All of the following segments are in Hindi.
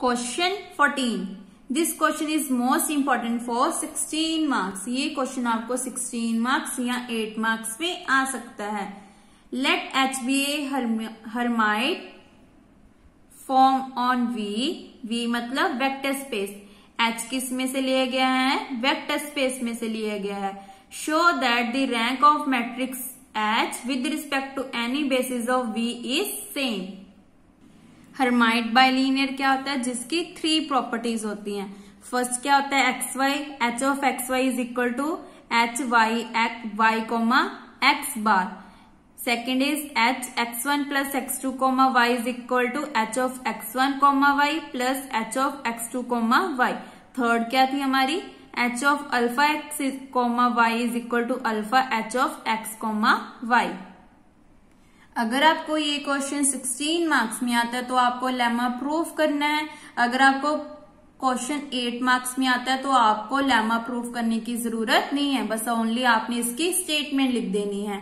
Question 14 this question is most important for 16 marks ये क्वेश्चन आपको 16 मार्क्स या 8 मार्क्स में आ सकता है। Let H be a Hermite form on V V मतलब वेक्टर स्पेस एच किसमें से लिया गया है? वेक्टर स्पेस में से लिया गया है। Show that the rank of matrix H with respect to any basis of V is same Hermite bilinear क्या होता है? जिसकी थ्री प्रॉपर्टीज़ होती हैं। फ़र्स्ट क्या होता है? X Y H of X Y is equal to H Y Y comma X bar second is H X one plus X two comma Y is equal to H of X one comma Y plus H of X two comma Y third क्या थी हमारी? H of alpha X comma Y is equal to alpha H of X comma Y अगर आपको ये क्वेश्चन 16 मार्क्स में आता है तो आपको लेमा प्रूफ करना है. अगर आपको क्वेश्चन 8 मार्क्स में आता है तो आपको लेमा प्रूफ करने की ज़रूरत नहीं है. बस ओनली आपने इसकी स्टेटमेंट लिख देनी है.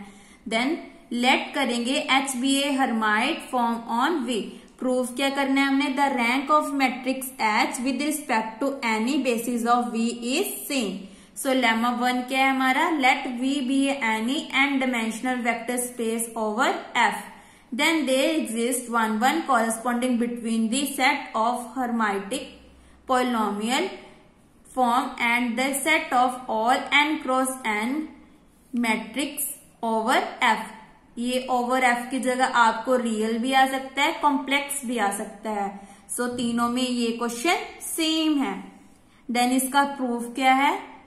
देन लेट करेंगे H be a Hermite form on V proof क्या करना है हमने? The rank of matrix H with respect to any basis of V is same so lemma one क्या है हमारा let V be any N dimensional vector space over F then there exist one one corresponding between the set of Hermitic polynomial form and the set of all N cross N matrix over F ये ओवर एफ़ की जगह आपको रियल भी आ सकता है कॉम्प्लेक्स भी आ सकता है। सो so, तीनों में ये क्वेश्चन सेम है। देन इसका प्रूफ क्या है?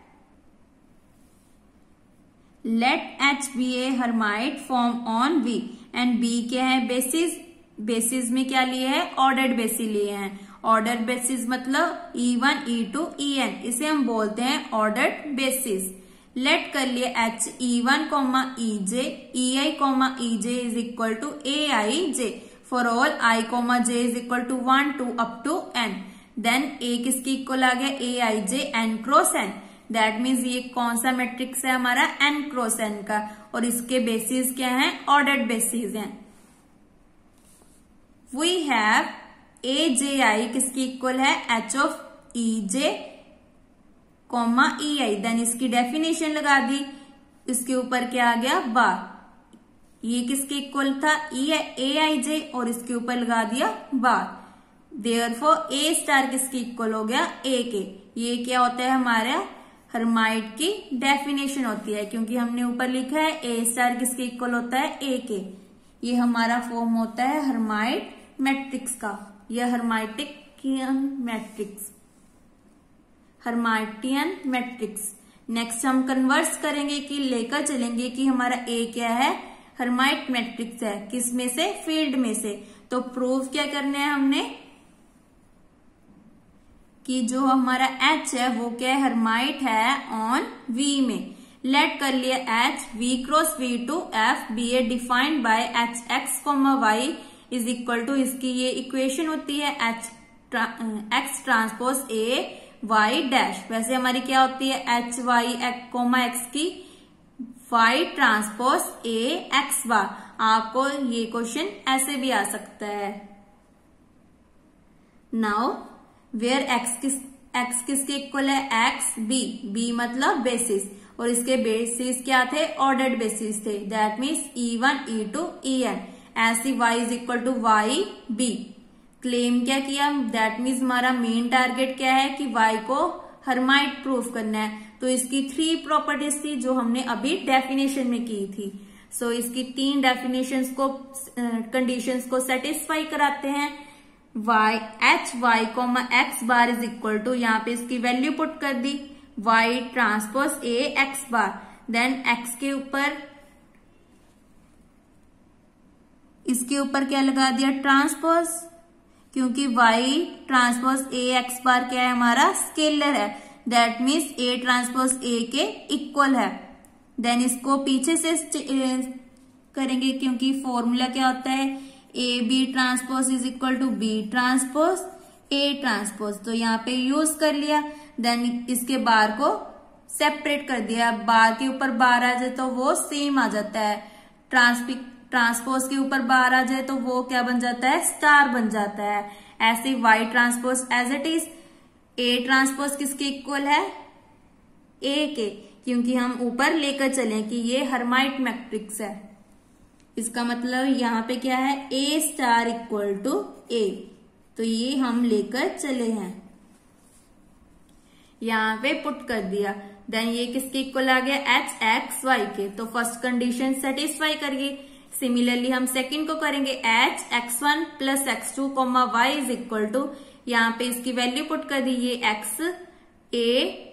Let H be a Hermite form on V and B क्या है बेसिस बेसिस में क्या लिए है? ऑर्डर्ड बेसिस लिए हैं. ऑर्डर बेसिस मतलब E one E two E N इसे हम बोलते हैं ऑर्डर्ड बेसिस लेट कर लिए H E one comma E J E I comma E J is equal to A I J for all I comma J is equal to one two up to N then A किसकी इक्वल आ गया? A I J N cross N that means ये कौन सा मैट्रिक्स है हमारा? एन क्रॉस एन का। और इसके बेसिस क्या है? ऑर्डर्ड बेसिस हैं। We have A J I किसकी इक्वल है? H of E J comma E I then इसकी डेफिनेशन लगा दी। इसके ऊपर क्या आ गया? बार ये किसके इक्वल था? ई ए आई जे और इसके ऊपर लगा दिया bar therefore A star किसके इक्वल हो गया? ए के। ये क्या होता है हमारा हरमाइट की डेफिनेशन होती है, क्योंकि हमने ऊपर लिखा है ए स्टार किसके इक्वल होता है? ए के। ये हमारा फॉर्म होता है हरमाइट मैट्रिक्स का। यह Hermitician matrix Hermitian matrix next हम कन्वर्स करेंगे कि लेकर चलेंगे कि हमारा ए क्या है? हरमाइट मैट्रिक्स है। किसमें से? फ़ील्ड में से। तो प्रूफ क्या करना है हमने? कि जो हमारा एच है, वो क्या हरमाइट है ऑन वी में। लेट कर लिया H V cross V to F be a defined by H X comma Y is equal to इसकी ये इक्वेशन होती है H X transpose A Y dash वैसे हमारी क्या होती है? एच वाई कोमा एक्स की Y transpose A X bar आपको ये क्वेश्चन ऐसे भी आ सकता है। नाउ वेयर एक्स किस एक्स किसके इक्वल है? एक्स बी बी मतलब बेसिस और इसके बेसिस क्या थे? ऑर्डर्ड बेसिस थे. That means E one E two E N ऐसी Y is equal to Y B claim क्या किया? दैट मीन्स हमारा मेन टारगेट क्या है? कि वाई को हरमाइट प्रूफ करना है. तो इसकी थ्री प्रॉपर्टीज़ थी जो हमने अभी डेफिनेशन में की थी. सो so, इसकी तीन डेफिनेशंस को कंडीशंस को सेटिस्फाई कराते हैं. Y H Y comma X bar is equal to यहाँ पे इसकी वैल्यू पुट कर दी Y transpose A X bar then X के ऊपर, इसके ऊपर क्या लगा दिया? ट्रांसपोज क्योंकि Y transpose A X bar क्या है? हमारा स्केलर है. That means A transpose A के इक्वल है. देन इसको पीछे से करेंगे क्योंकि फॉर्मूला क्या होता है? A B transpose is equal to B transpose A transpose तो यहाँ पे यूज़ कर लिया देन इसके बार को सेपरेट कर दिया। बार के ऊपर बार आ जाए तो वो सेम आ जाता है। ट्रांसपिक ट्रांसपोज के ऊपर बार आ जाए तो वो क्या बन जाता है? स्टार बन जाता है। ऐसे Y transpose as it is A transpose किसके इक्वल है? ए के। क्योंकि हम ऊपर लेकर चले कि ये हरमाइट मैट्रिक्स है। इसका मतलब यहाँ पे क्या है? A star equal to A तो ये हम लेकर चले हैं। यहाँ पे पुट कर दिया। देन ये किसके इक्वल आ गया? एच एक्स वाई के। तो फ़र्स्ट कंडीशन सेटिस्फाई करिए। सिमिलरली हम सेकंड को करेंगे। H X one plus X two comma Y is equal to यहाँ पे इसकी वैल्यू पुट कर दी ये एक्स ए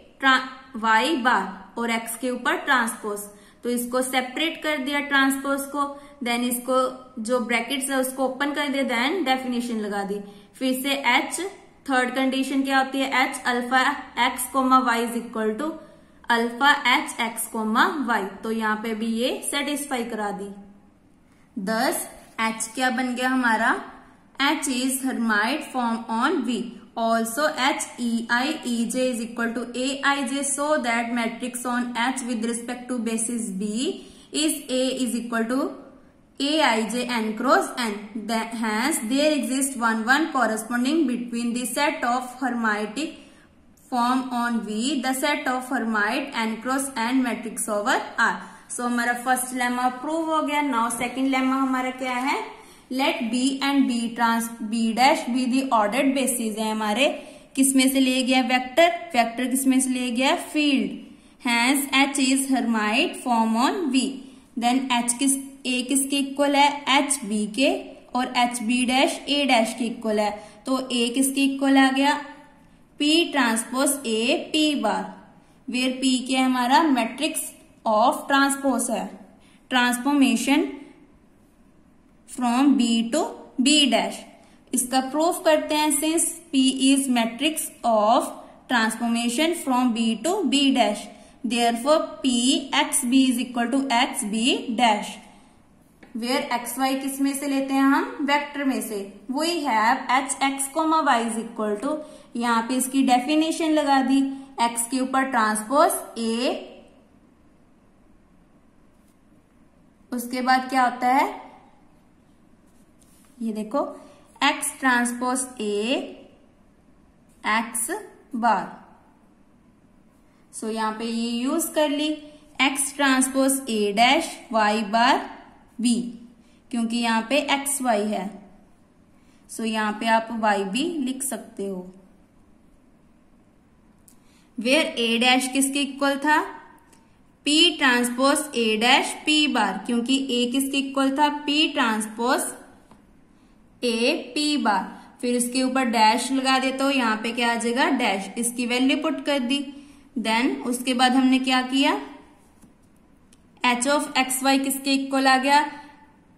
वाई बार और एक्स के ऊपर ट्रांसपोज तो इसको सेपरेट कर दिया ट्रांसपोज को। देन इसको जो ब्रैकेट्स है, उसको ओपन कर दिया देन डेफिनेशन लगा दी। फिर से एच थर्ड कंडीशन क्या होती है? H alpha X comma Y is equal to alpha H X comma Y तो यहाँ पे भी ये सेटिस्फाई करा दी। दस एच क्या बन गया हमारा? H is Hermite form on V also H E I E J is equal to A I J so that matrix on H with respect to basis B is A is equal to Aij n cross n. Hence, there exists one one corresponding between the set of Hermitic form on V, the set of Hermite n cross n matrix over R. So, हमारा फ़र्स्ट लेमा प्रूव हो गया नाउ सेकंड लेमा हमारा क्या है let B and B trans B dash B the ordered basis है हमारे किसमें से लिए गया वेक्टर वेक्टर किसमें से लिए गया field hence H is Hermite form on V then H किस ए किसके इक्वल है एच बी के, और H B dash A dash के इक्वल है। तो ए किसके इक्वल आ गया। P transpose A P bar where P के हमारा मैट्रिक्स ऑफ़ ट्रांसपोज है। Transformation from B to B dash इसका प्रूफ करते हैं since P is matrix of transformation from B to B dash therefore P X B is equal to X B dash where X Y किसमें से लेते हैं हम? वेक्टर में से। We have H X comma Y is equal to यहाँ पे इसकी डेफिनेशन लगा दी। एक्स के ऊपर ट्रांसपोज ए उसके बाद क्या होता है? ये देखो X transpose A X bar so यहाँ पे ये यूज़ कर ली। X transpose A dash Y bar B क्योंकि यहाँ पे एक्स वाई है। सो so, यहाँ पे आप वाई भी लिख सकते हो। वेयर ए डैश किसके इक्वल था? P transpose A dash P bar क्योंकि ए किसके इक्वल था? P transpose A P bar फिर इसके ऊपर डैश लगा दे तो यहाँ पे क्या आ जाएगा? डैश इसकी वैल्यू पुट कर दी। देन उसके बाद हमने क्या किया? एच ऑफ़ एक्स वाई किसके इक्वल आ गया?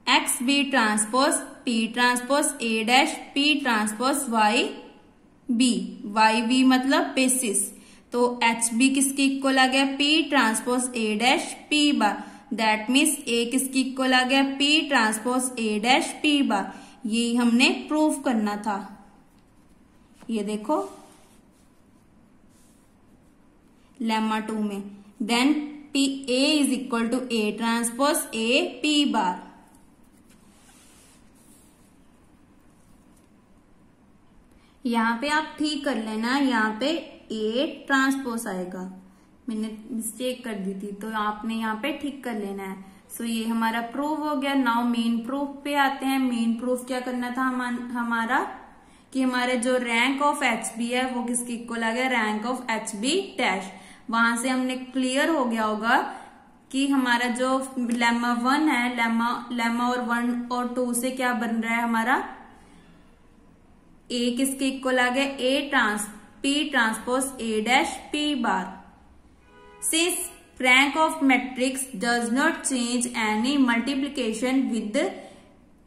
X B transpose P transpose A dash P transpose Y B Y B मतलब बेसिस तो एच बी किसके इक्वल आ गया? P transpose A dash P bar that means A किसकी इक्वल आ गया? P transpose A dash P bar ये हमने प्रूफ करना था। ये देखो। लेमा टू में। Then P A is equal to A transpose A P bar यहाँ पे आप ठीक कर लेना यहाँ पे ए ट्रांसपोज आएगा। मैंने मिस्टेक कर दी थी तो आपने यहाँ पे ठीक कर लेना है। सो so, ये हमारा प्रूफ हो गया। नाउ मेन प्रूफ पे आते हैं। मेन प्रूफ क्या करना था हम, हमारा? कि हमारे जो रैंक ऑफ़ एच बी है वो किसके इक्वल आ गया? Rank of H B dash वहाँ से हमने क्लियर हो गया होगा कि हमारा जो लेमा वन है लेमा लेमा और वन और टू से क्या बन रहा है हमारा? ए किसके इक्वल आ गया? A trans P transpose A dash P bar since rank of matrix does not change any multiplication with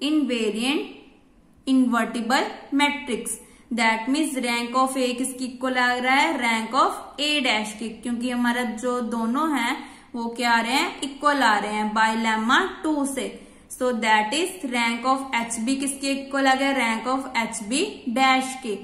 invariant invertible matrix that means rank of A किसकी इक्वल आ रहा है? रैंक ऑफ़ ए डैश की। क्योंकि हमारा जो दोनों हैं, वो क्या आ रहे हैं? इक्वल आ रहे हैं बाय लेमा टू से। So that is rank of H B किसके इक्वल आ गया rank of H B dash के।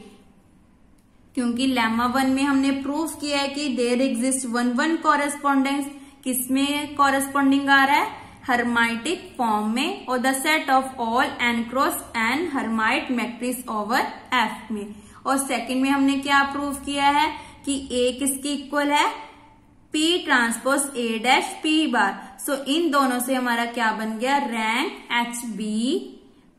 क्योंकि लेमा वन में हमने प्रूफ किया है कि there exist one one correspondence किसमें कॉरेस्पॉन्डिंग आ रहा है? हर्माइटिक फॉर्म में और the set of all n cross n hermitian matrix over F में। और सेकंड में हमने क्या प्रूव किया है कि ए किसकी इक्वल है? P transpose A dash P bar so इन दोनों से हमारा क्या बन गया? Rank H B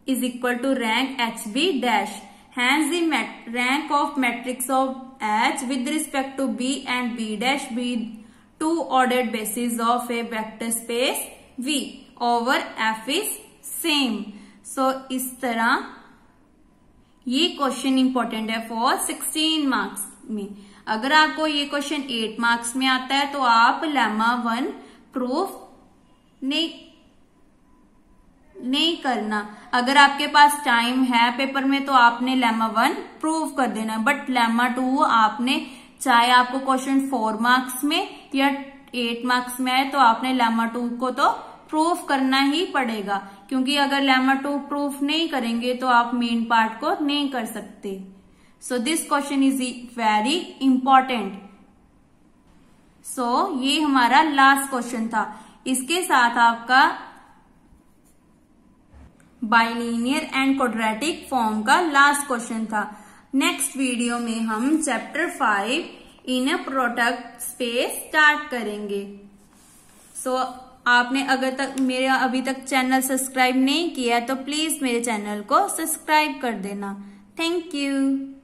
is equal to rank H B dash the rank of matrix of H with respect to B and B dash B two ordered basis of a vector space V over F is same so इस तरह ये क्वेश्चन इंपॉर्टेंट है फॉर 16 मार्क्स में। अगर आपको ये क्वेश्चन 8 मार्क्स में आता है तो आप लेमा वन प्रूफ नहीं नहीं करना। अगर आपके पास टाइम है पेपर में तो आपने लेमा वन प्रूव कर देना। है बट लेमा टू आपने, चाहे आपको क्वेश्चन फोर मार्क्स में या एट मार्क्स में आए तो आपने लेमा टू को तो प्रूफ करना ही पड़ेगा क्योंकि अगर लेमा टू प्रूफ नहीं करेंगे तो आप मेन पार्ट को नहीं कर सकते। So this question is very important so ये हमारा लास्ट क्वेश्चन था। इसके साथ आपका बाइलीनियर एंड क्वाड्रेटिक फॉर्म का लास्ट क्वेश्चन था। नेक्स्ट वीडियो में हम chapter five inner product space start करेंगे। सो so, आपने अगर तक मेरा, अभी तक चैनल सब्सक्राइब नहीं किया तो प्लीज़ मेरे चैनल को सब्सक्राइब कर देना। Thank you.